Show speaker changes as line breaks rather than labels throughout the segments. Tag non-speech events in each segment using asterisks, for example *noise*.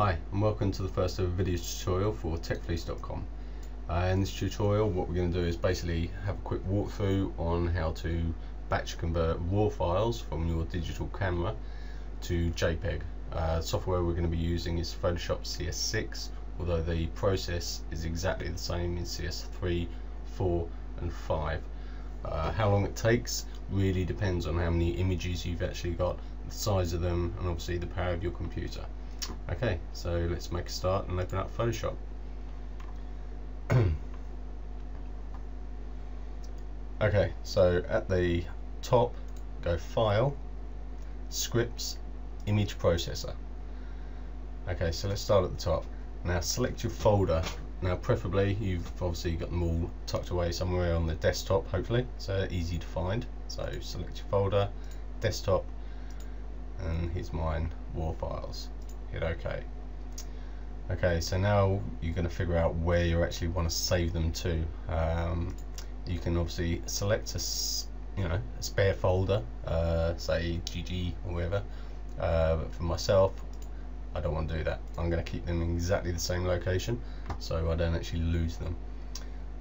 Hi and welcome to the first ever video tutorial for techfleece.com. Uh, in this tutorial what we're going to do is basically have a quick walkthrough on how to batch convert RAW files from your digital camera to JPEG. Uh, software we're going to be using is Photoshop CS6 although the process is exactly the same in CS3, 4 and 5. Uh, how long it takes really depends on how many images you've actually got, the size of them and obviously the power of your computer. Okay, so let's make a start and open up Photoshop. *clears throat* okay, so at the top, go File, Scripts, Image Processor. Okay, so let's start at the top. Now select your folder. Now preferably you've obviously got them all tucked away somewhere on the desktop, hopefully, so easy to find. So select your folder, desktop, and here's mine, WAR files hit OK. Okay, so now you're going to figure out where you actually want to save them to. Um, you can obviously select a, you know, a spare folder, uh, say GG or whatever. Uh, but for myself, I don't want to do that. I'm going to keep them in exactly the same location, so I don't actually lose them.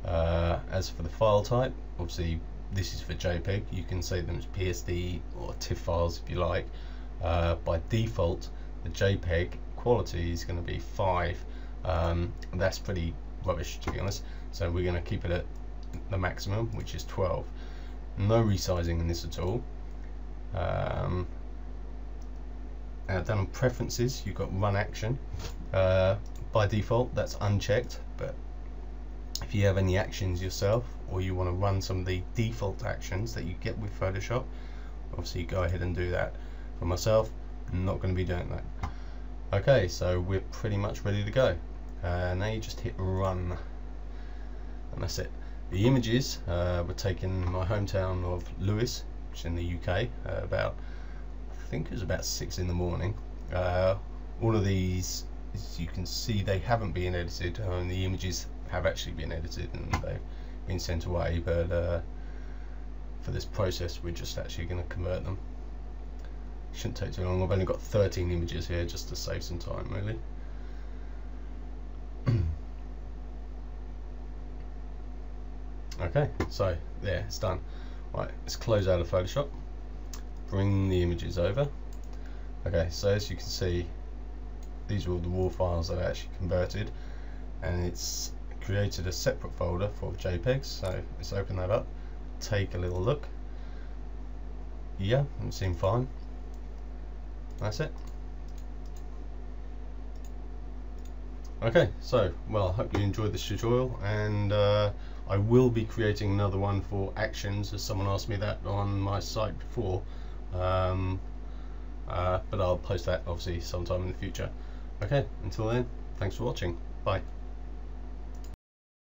Uh, as for the file type, obviously this is for JPEG. You can save them as PSD or TIFF files if you like. Uh, by default, the JPEG quality is going to be 5 um, that's pretty rubbish to be honest. So we're going to keep it at the maximum which is 12 no resizing in this at all. Um, now down on preferences you've got run action. Uh, by default that's unchecked but if you have any actions yourself or you want to run some of the default actions that you get with Photoshop obviously go ahead and do that. For myself not going to be doing that. Okay so we're pretty much ready to go. Uh, now you just hit run. And that's it. The images uh, were taken in my hometown of Lewes, which is in the UK uh, about I think it was about six in the morning. Uh, all of these as you can see they haven't been edited. And the images have actually been edited and they've been sent away but uh, for this process we're just actually going to convert them Shouldn't take too long. I've only got 13 images here just to save some time, really. *clears throat* okay, so there, it's done. Right, let's close out of Photoshop. Bring the images over. Okay, so as you can see, these are all the raw files that I actually converted, and it's created a separate folder for JPEGs. So let's open that up, take a little look. Yeah, it seems fine that's it. Okay so well I hope you enjoyed this tutorial and uh, I will be creating another one for actions as someone asked me that on my site before. Um, uh, but I'll post that obviously sometime in the future. Okay until then thanks for watching. Bye